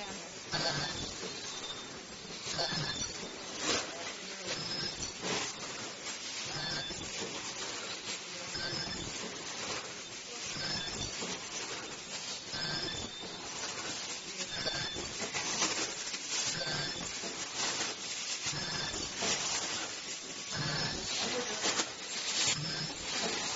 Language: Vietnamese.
اللہ